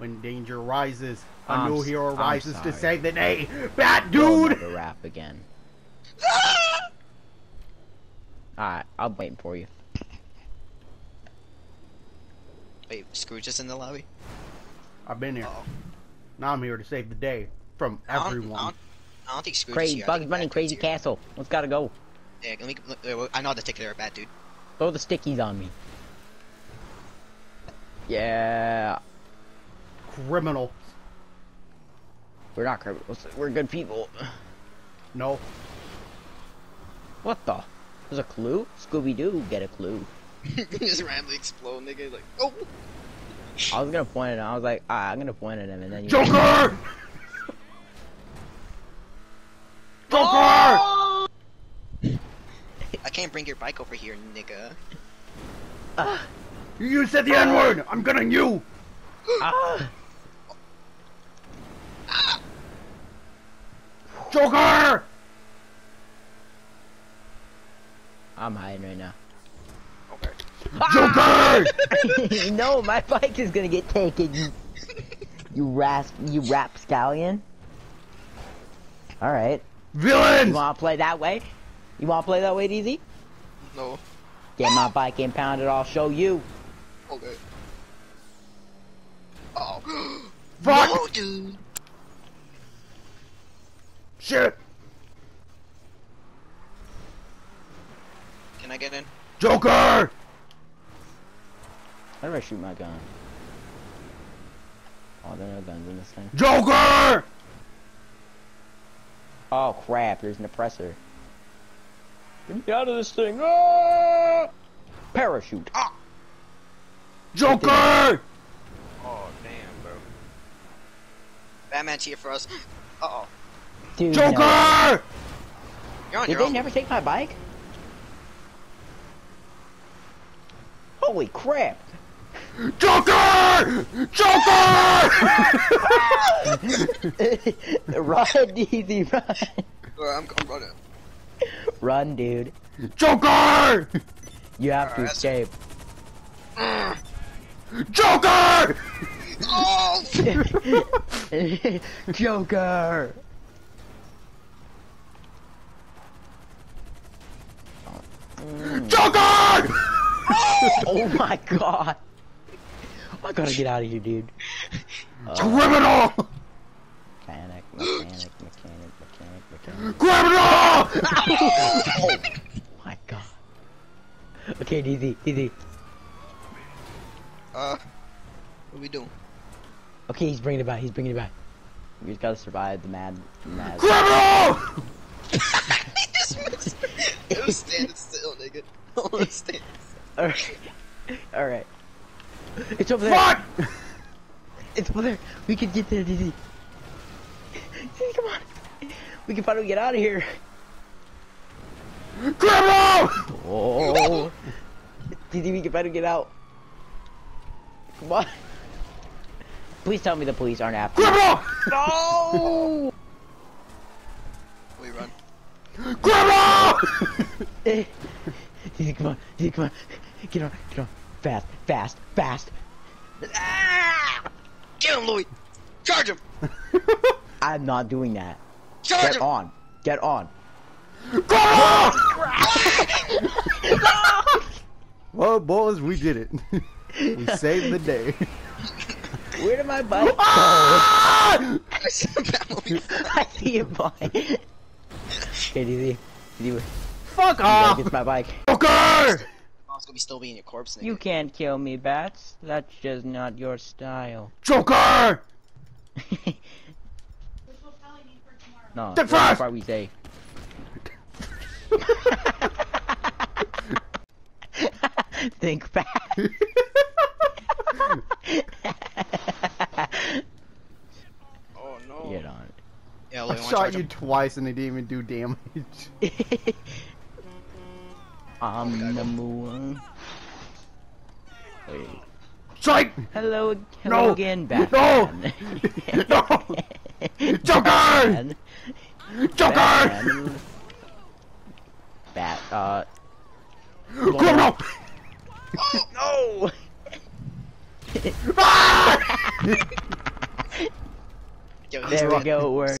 When danger rises, a I'm new hero rises to save the day. Bat We'll dude! never rap again. Alright, I'm waiting for you. Wait, Scrooge is in the lobby? I've been here. Oh. Now I'm here to save the day from I don't- I everyone. don't, I don't think Scrooge is Crazy here. Bugs think Bunny, Bad Crazy here. Castle. Let's gotta go. Yeah, let me, uh, I know the ticket there, bad dude. Throw the stickies on me. Yeah. Criminal. We're not criminals. We're good people. No. What the? There's a clue? Scooby Doo, get a clue. Just randomly explode, nigga. Like, oh! I was gonna point at him. I was like, ah, I'm gonna point at him, and then you. Joker! Joker! I can't bring your bike over here, nigga. Ah, You said the N word! I'm gonna you! ah. Joker! I'm hiding right now. Okay. Joker! no, my bike is gonna get taken. You, you rasp, you rapscallion. All right. Villains! You wanna play that way? You wanna play that way, DZ? No. Get my bike impounded. I'll show you. Okay. Oh. Fuck! No, dude! Shit! Can I get in? Joker! How do I shoot my gun? Oh, there are no guns in this thing. Joker! Oh crap! There's an oppressor. Get me out of this thing! Ah! Parachute. Joker! Oh, damn, bro. Batman's here for us. Uh-oh. Dude, no. Joker! You're on Did your they own. never take my bike? Holy crap! Joker! Joker! run, DZ, run! Uh, I'm, I'm running. Run, dude. Joker! You have to Alright, escape. Joker! Oh! Joker! Joker! Oh my god! I gotta get out of here, dude. Criminal! Mechanic, mechanic, mechanic, mechanic, mechanic. Criminal! Oh my god. Okay, DZ, DZ. Uh, what are we doing? Okay, he's bringing it back, he's bringing it back. We just gotta survive the mad, mad. Criminal! Was standing still, nigga. I was standing still. Alright. Alright. It's over there. Fuck! It's over there. We can get there, DZ. DZ, come on. We can finally get out of here. Criminal! Oh. DZ, we can finally get out. Come on. Please tell me the police aren't after. Criminal! No! We run. Criminal! Eh. DZ, come on. DZ, come on. Get on, get on. Fast, fast, fast. Ah! Get him, Louis! Charge him! I'm not doing that. Charge Get him! on. Get on. Criminal! well, boys, we did it. we saved the day. Where did my bike go? Ah! I said Batmobile. I see it, boy. Okay, DZ. DZ, Fuck gotta off! get my bike. Joker! Mom's gonna be still being your corpse, nigga. You can't kill me, bats. That's just not your style. Joker! no, Think that's the fast! part we say. Think fast. Oh no. Get on Yeah, I shot you him? twice and they didn't even do damage. it. I'm the moon. Wait. Strike! Hello, hello No! again, No! Batman. No! Joker! Batman. Joker! Batman. Bat, uh, Criminal! no! Ah! There we go. It worked.